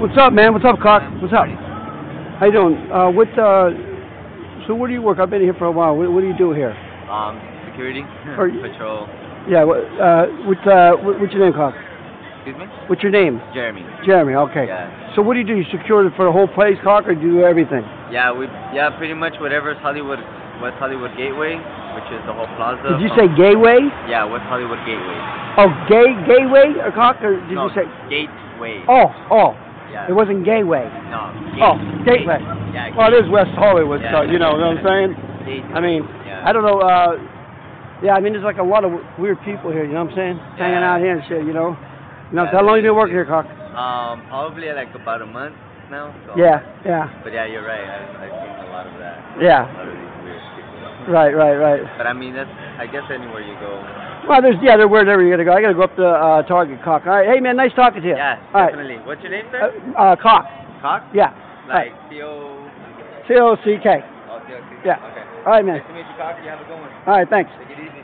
What's up, man? What's up, Cock? What's up? How you doing? Uh, what, uh, so where do you work? I've been here for a while. What, what do you do here? Um, security, you- patrol. Yeah, what, uh, what, uh, what, what's your name, Cock? Excuse me? What's your name? Jeremy. Jeremy, okay. Yeah. So what do you do? You secure it for the whole place, Cock, or do you do everything? Yeah, we yeah pretty much whatever's Hollywood West Hollywood Gateway, which is the whole plaza. Did you say gateway? Yeah, West Hollywood Gateway. Oh, gay, gateway, or Cock, or did no, you say? Gateway. Oh, oh, Yeah. it wasn't gateway. No. Oh, gateway. Yeah. Well, it is West Hollywood, so Yeah. you know what I'm saying. Gate. I mean, Yeah. I don't know. uh Yeah, I mean, there's like a lot of weird people here. You know what I'm saying? Hanging out here and shit. You know. You know, how long you been working here, Cock? Um, probably like about a month now. So. Yeah, yeah, But yeah, you're right. I've, I've seen a lot of that. yeah. Right, right, right. But I mean, that's I guess anywhere you go. Well, there's yeah, there wherever you're gonna go. I gotta go up to uh, Target, Cock. All right, hey man, nice talking to you. Yeah, All right. definitely. What's your name, Uh, sir? uh, Cock. Cock? Yeah. Like C O. C O C K. Oh, C O C. Yeah. Okay. All right, man. Nice to meet you, Cock. You have a good one. All right, thanks. Take it easy.